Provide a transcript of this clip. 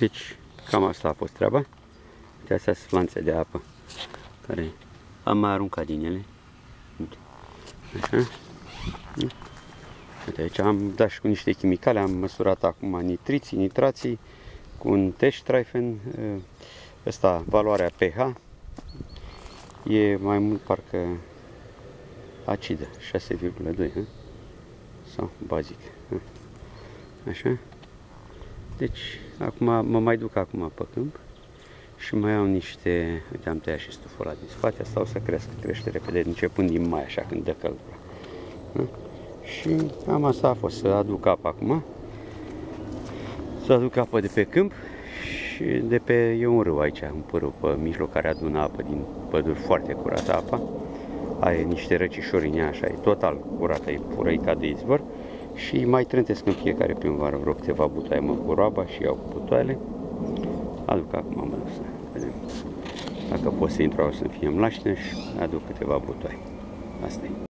Deci, cam asta a fost treaba. Uite, astea sunt flanțe de apă care am mai aruncat din ele. Uite. Așa. Uite, aici am dat și cu niște chimicale, am măsurat acum nitriții, nitrații cu un testreifen. Ăsta, valoarea pH, e mai mult parcă acidă, 6,2 sau bazic. Așa. Deci, acum mă mai duc acum pe câmp și mai au niște, uite am tăiat și stuful ăla din spate, asta o să crească, crește repede, începând din mai, așa, când dă căldura. Da? Și cam asta a fost, să aduc apă acum, să aduc apă de pe câmp și de pe, e un râu aici, un pârâu pe mijloc care adună apă din păduri, foarte curată apa. Are niște răcișori în ea, așa, e total curată, e pură, ca de izvor. Și mai trântesc în fiecare primăvară vreo câteva butoaie, mă cu roaba și iau cu butoaiele. Aduc acum, mă duc să vedem dacă pot să intru să fie în mlaștină și aduc câteva butoaie. Asta e.